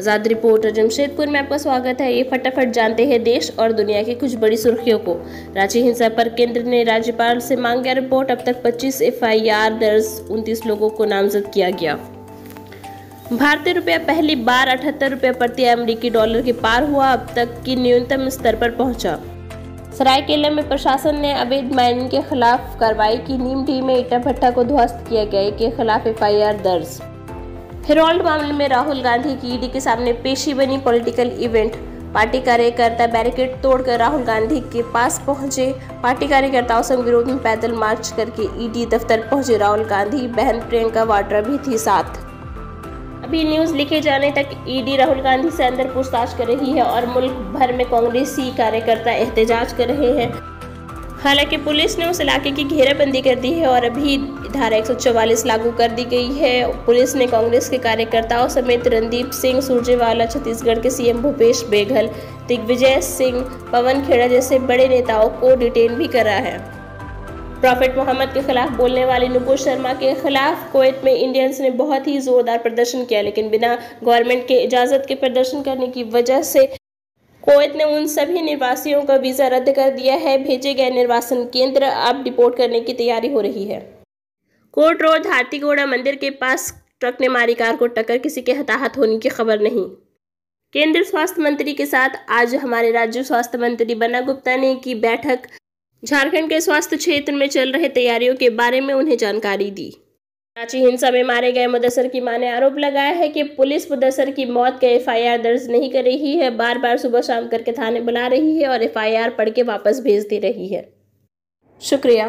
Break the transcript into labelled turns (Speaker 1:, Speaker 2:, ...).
Speaker 1: आज़ाद reporter Jamshedpur में आपका स्वागत है। ये फटाफट जानते हैं देश और दुनिया की कुछ बड़ी सुर्खियों को। रांची हिंसा पर केंद्र ने राज्यपाल से मांगा रिपोर्ट। अब तक 25 एफआईआर दर्ज 29 लोगों को नामजद किया गया। भारतीय रुपया पहली बार अठहत्तर रुपये प्रति अमरीकी डॉलर के पार हुआ, अब तक की न्यूनतम स्तर पर पहुँचा। सरायकेला में प्रशासन ने अवैध माइनिंग के खिलाफ कार्रवाई की। नीम टी में ईटा भट्टा को ध्वस्त किया गया के खिलाफ एफआईआर दर्ज। हेरोल्ड मामले में राहुल गांधी की ईडी के सामने पेशी बनी पॉलिटिकल इवेंट। पार्टी कार्यकर्ता बैरिकेड तोड़कर राहुल गांधी के पास पहुँचे। पार्टी कार्यकर्ताओं संग विरोध में पैदल मार्च करके ईडी दफ्तर पहुँचे राहुल गांधी। बहन प्रियंका वाड्रा भी थी साथ। अभी न्यूज़ लिखे जाने तक ईडी राहुल गांधी से अंदर पूछताछ कर रही है और मुल्क भर में कांग्रेसी कार्यकर्ता एहतजाज कर रहे हैं। हालाँकि पुलिस ने उस इलाके की घेराबंदी कर दी है और अभी धारा एक लागू कर दी गई है। पुलिस ने कांग्रेस के कार्यकर्ताओं समेत रणदीप सिंह, सुरजेवाला, छत्तीसगढ़ के सीएम भूपेश बेघल, दिग्विजय सिंह, पवन खेड़ा जैसे बड़े नेताओं को डिटेन भी करा है। प्रॉफिट मोहम्मद के खिलाफ बोलने वाले नुपुर शर्मा के खिलाफ कोवैत में इंडियंस ने बहुत ही जोरदार प्रदर्शन किया, लेकिन बिना गवर्नमेंट के इजाज़त के प्रदर्शन करने की वजह से कोवैत ने उन सभी निर्वासियों का वीज़ा रद्द कर दिया है। भेजे गए निर्वासन केंद्र अब डिपोर्ट करने की तैयारी हो रही है। कोर्ट रोड हाथीगोड़ा मंदिर के पास ट्रक ने मारी कार को टक्कर, किसी के हताहत होने की खबर नहीं। केंद्रीय स्वास्थ्य मंत्री के साथ आज हमारे राज्य स्वास्थ्य मंत्री बन्ना गुप्ता ने की बैठक। झारखंड के स्वास्थ्य क्षेत्र में चल रहे तैयारियों के बारे में उन्हें जानकारी दी। रांची हिंसा में मारे गए मुदसर की माँ ने आरोप लगाया है कि पुलिस मुदसर की मौत का एफआईआर दर्ज नहीं कर रही है। बार बार सुबह शाम करके थाने बुला रही है और एफआईआर पढ़ के वापस भेज दे रही है। शुक्रिया।